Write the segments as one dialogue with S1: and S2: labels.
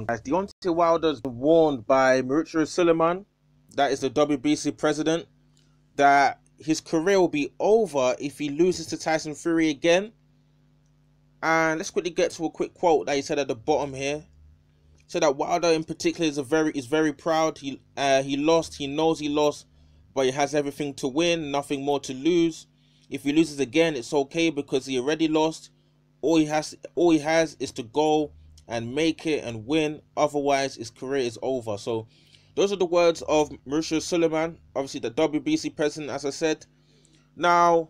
S1: on, guys. Deontay Wilder's warned by Mauricio Sulaimán, that is the WBC president, that his career will be over if he loses to Tyson Fury again. And let's quickly get to a quick quote that he said at the bottom here. So that Wilder in particular is a very is very proud. He uh, he lost. He knows he lost, but he has everything to win, nothing more to lose. If he loses again, it's okay because he already lost. All he has all he has is to go and make it and win. Otherwise, his career is over. So those are the words of Mauricio Sulaimán, obviously the WBC president, as I said. Now,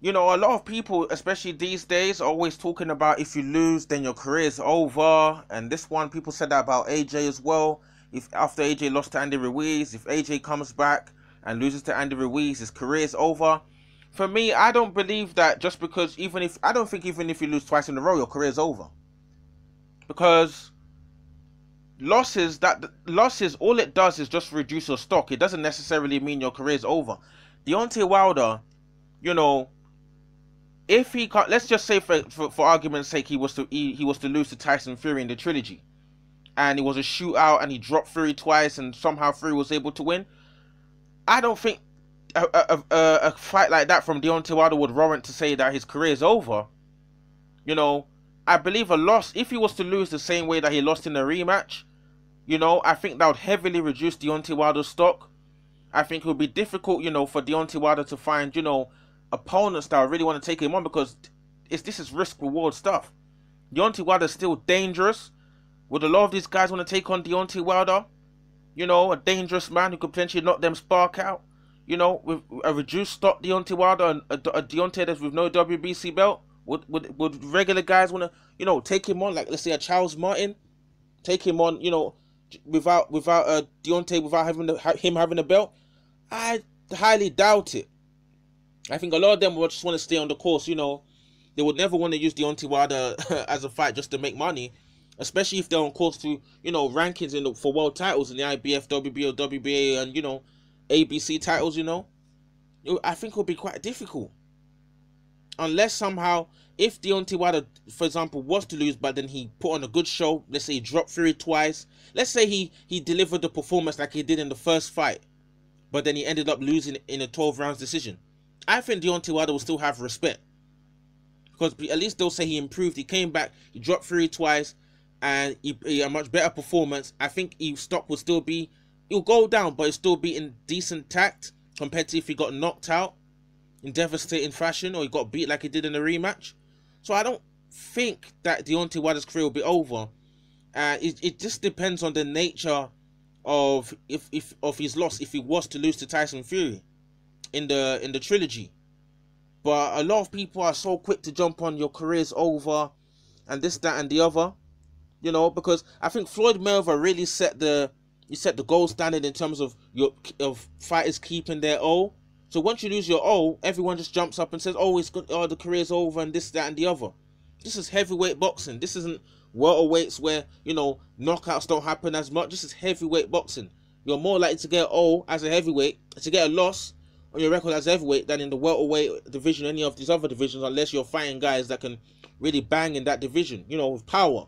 S1: you know, a lot of people, especially these days, are always talking about if you lose, then your career is over. And this one, people said that about AJ as well. If after AJ lost to Andy Ruiz, if AJ comes back and loses to Andy Ruiz, his career is over. For me, I don't believe that just because even if I don't think even if you lose twice in a row, your career is over. Because losses that losses all it does is just reduce your stock. It doesn't necessarily mean your career is over. Deontay Wilder, you know, if he can't, let's just say for, for, for argument's sake, he was to he, he was to lose to Tyson Fury in the trilogy, and it was a shootout, and he dropped Fury twice, and somehow Fury was able to win. I don't think a, a, a, a fight like that from Deontay Wilder would warrant to say that his career is over. You know, I believe a loss, if he was to lose the same way that he lost in the rematch, you know, I think that would heavily reduce Deontay Wilder's stock. I think it would be difficult, you know, for Deontay Wilder to find, you know, opponents that really want to take him on because it's this is risk reward stuff. Deontay Wilder's still dangerous. Would a lot of these guys want to take on Deontay Wilder? You know, a dangerous man who could potentially knock them spark out. You know, with a reduced stock Deontay Wilder and a, a Deontay that's with no WBC belt. Would, would would regular guys want to, you know, take him on? Like let's say a Charles Martin, take him on, you know, without without uh, Deontay without having the, him having a belt. I highly doubt it. I think a lot of them will just want to stay on the course. You know, they would never want to use Deontay Wilder as a fight just to make money, especially if they're on course to you know rankings in the, for world titles in the IBF, WBO, WBA, and you know ABC titles. You know, I think it would be quite difficult unless somehow if Deontay Wilder, for example, was to lose, but then he put on a good show, let's say he dropped Fury twice, let's say he he delivered the performance like he did in the first fight, but then he ended up losing in a 12 rounds decision. I think Deontay Wilder will still have respect. Because at least they'll say he improved. He came back, he dropped Fury twice, and he, he a much better performance. I think his stock will still be, he'll go down, but it'll still be in decent tact compared to if he got knocked out in devastating fashion or he got beat like he did in the rematch. So I don't think that Deontay Wilder's career will be over. Uh, it, it just depends on the nature of if if of his loss if he was to lose to Tyson Fury in the in the trilogy. But a lot of people are so quick to jump on your career's over and this, that and the other. You know, because I think Floyd Mayweather really set the he set the gold standard in terms of your of fighters keeping their O. So once you lose your O, everyone just jumps up and says, "Oh, it's good. Oh, the career's over," and this, that, and the other. This is heavyweight boxing. This isn't welterweights where you know knockouts don't happen as much. This is heavyweight boxing. You're more likely to get O as a heavyweight to get a loss on your record as heavyweight than in the welterweight division, any of these other divisions, unless you're fighting guys that can really bang in that division, you know, with power.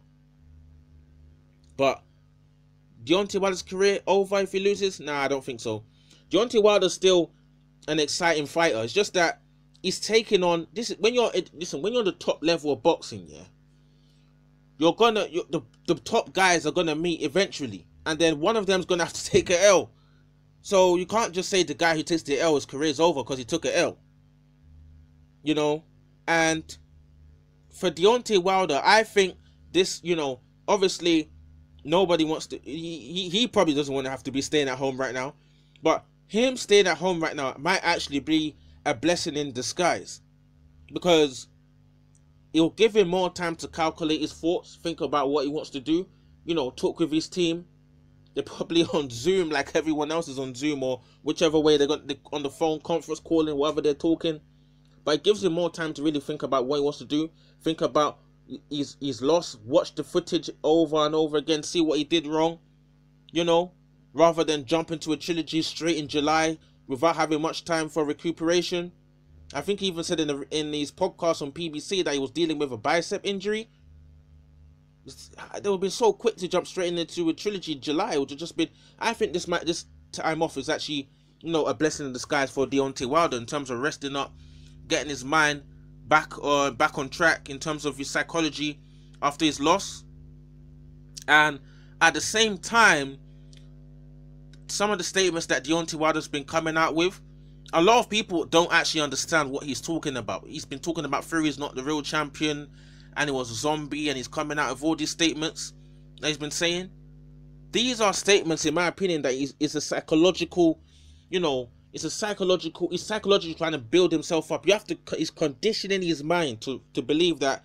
S1: But Deontay Wilder's career over if he loses? Nah, I don't think so. Deontay Wilder's still an exciting fighter. It's just that he's taking on this. When you're listen, when you're on the top level of boxing, yeah, you're gonna you're, the the top guys are gonna meet eventually, and then one of them's gonna have to take a L. So you can't just say the guy who takes the L his career is over because he took a L. You know, and for Deontay Wilder, I think this, you know, obviously nobody wants to. He, he, he probably doesn't want to have to be staying at home right now, but him staying at home right now might actually be a blessing in disguise because it'll give him more time to calculate his thoughts, think about what he wants to do, you know, talk with his team. They're probably on Zoom like everyone else is on Zoom or whichever way they're on the phone, conference calling, whatever they're talking. But it gives him more time to really think about what he wants to do, think about his, his loss, watch the footage over and over again, see what he did wrong, you know, rather than jump into a trilogy straight in July without having much time for recuperation. I think he even said in the, in his podcast on PBC that he was dealing with a bicep injury. they would been so quick to jump straight into a trilogy in July. It would have just been. I think this might this time off is actually you know a blessing in disguise for Deontay Wilder in terms of resting up, getting his mind back or uh, back on track in terms of his psychology after his loss, and at the same time, some of the statements that Deontay Wilder's been coming out with. A lot of people don't actually understand what he's talking about. He's been talking about Fury's not the real champion and he was a zombie and he's coming out of all these statements that he's been saying. These are statements, in my opinion, that is, is a psychological, you know, it's a psychological, he's psychologically trying to build himself up. You have to, he's conditioning his mind to, to believe that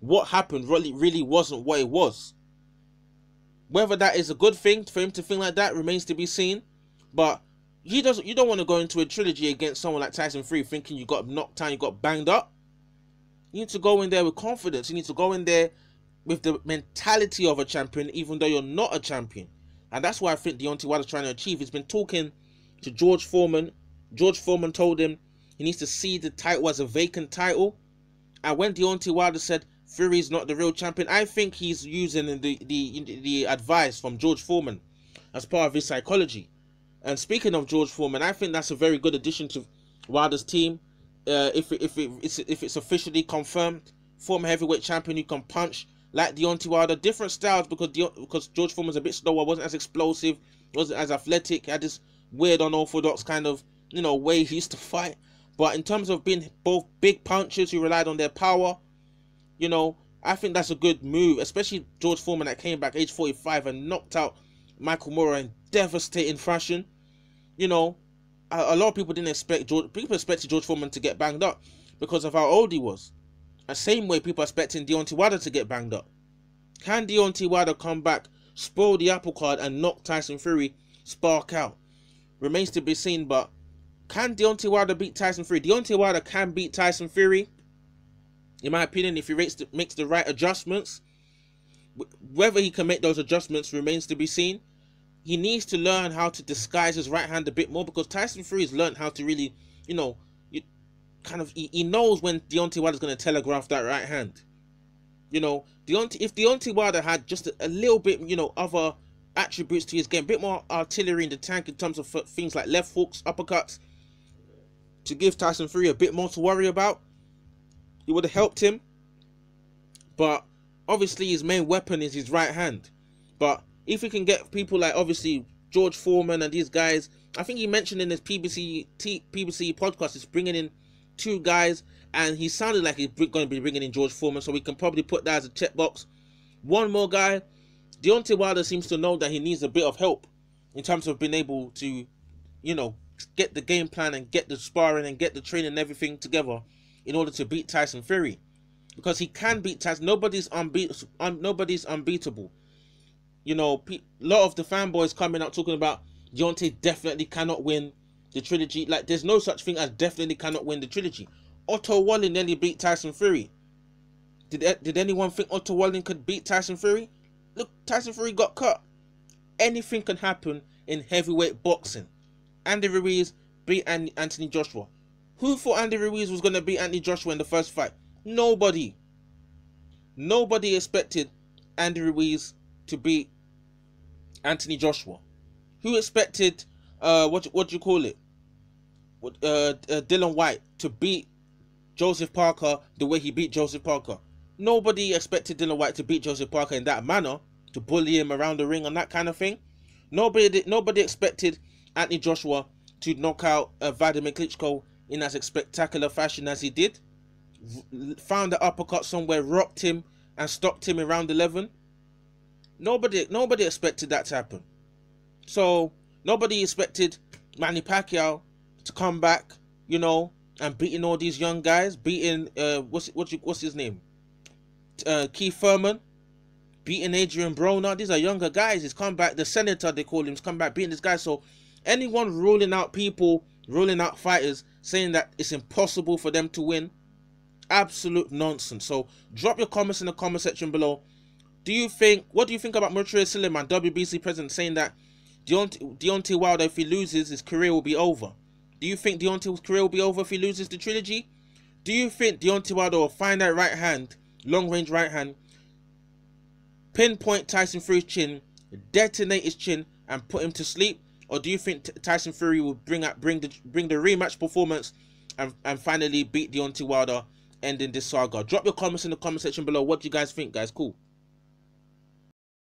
S1: what happened really, really wasn't what it was. Whether that is a good thing for him to think like that remains to be seen. But he doesn't. You don't want to go into a trilogy against someone like Tyson Fury thinking you got knocked down, you got banged up. You need to go in there with confidence. You need to go in there with the mentality of a champion, even though you're not a champion. And that's what I think Deontay Wilder's trying to achieve. He's been talking to George Foreman. George Foreman told him he needs to see the title as a vacant title. And when Deontay Wilder said Fury's not the real champion, I think he's using the the the advice from George Foreman as part of his psychology. And speaking of George Foreman, I think that's a very good addition to Wilder's team uh, if if it's if it's officially confirmed, former heavyweight champion you can punch like Deontay Wilder. Different styles because because George Foreman's a bit slower, wasn't as explosive, wasn't as athletic, had this weird unorthodox kind of you know way he used to fight. But in terms of being both big punchers who relied on their power, you know, I think that's a good move, especially George Foreman that came back age 45 and knocked out Michael Moorer in devastating fashion. You know, a, lot of people didn't expect George. People expected George Foreman to get banged up because of how old he was. The same way people are expecting Deontay Wilder to get banged up. Can Deontay Wilder come back, spoil the apple card, and knock Tyson Fury spark out? Remains to be seen, but can Deontay Wilder beat Tyson Fury? Deontay Wilder can beat Tyson Fury, in my opinion, if he makes the, makes the right adjustments. Whether he can make those adjustments remains to be seen he needs to learn how to disguise his right hand a bit more because Tyson Fury has learned how to really, you know, you kind of he, he knows when Deontay is going to telegraph that right hand. You know, Deontay if Deontay Wilder had just a, a, little bit, you know, other attributes to his game, a bit more artillery in the tank in terms of things like left hooks, uppercuts, to give Tyson Fury a bit more to worry about, it would have helped him. But obviously, his main weapon is his right hand. But if we can get people like obviously George Foreman and these guys, I think he mentioned in his PBC T, PBC podcast, is bringing in two guys, and he sounded like he's going to be bringing in George Foreman, so we can probably put that as a checkbox. One more guy, Deontay Wilder seems to know that he needs a bit of help in terms of being able to, you know, get the game plan and get the sparring and get the training and everything together in order to beat Tyson Fury, because he can beat Tyson. Nobody's unbeat, un, nobody's unbeatable you know, a lot of the fanboys coming out talking about Deontay definitely cannot win the trilogy. Like, there's no such thing as definitely cannot win the trilogy. Otto Wallin nearly beat Tyson Fury. Did did anyone think Otto Wallin could beat Tyson Fury? Look, Tyson Fury got cut. Anything can happen in heavyweight boxing. Andy Ruiz beat Anthony Joshua. Who thought Andy Ruiz was going to beat Anthony Joshua in the first fight? Nobody. Nobody expected Andy Ruiz to beat Anthony Joshua. Who expected uh what what do you call it? What uh, uh Dillian Whyte to beat Joseph Parker the way he beat Joseph Parker? Nobody expected Dillian Whyte to beat Joseph Parker in that manner, to bully him around the ring and that kind of thing. Nobody nobody expected Anthony Joshua to knock out uh, Vladimir Klitschko in as spectacular fashion as he did. Found the uppercut somewhere, rocked him, and stopped him in round 11. Nobody nobody expected that to happen. So nobody expected Manny Pacquiao to come back, you know, and beating all these young guys, beating uh what's what's what's his name? Uh Keith Thurman, beating Adrian Broner. These are younger guys. He's come back, the senator they call him, he's come back beating this guy. So anyone ruling out people, ruling out fighters, saying that it's impossible for them to win, absolute nonsense. So drop your comments in the comment section below. Do you think? What do you think about Mauricio Sulaimán, WBC president, saying that Deontay, Deontay Wilder, if he loses, his career will be over? Do you think Deontay's career will be over if he loses the trilogy? Do you think Deontay Wilder will find that right hand, long range right hand, pinpoint Tyson through his chin, detonate his chin, and put him to sleep? Or do you think Tyson Fury will bring up bring the bring the rematch performance and, and finally beat Deontay Wilder, ending this saga? Drop your comments in the comment section below. What do you guys think, guys? Cool.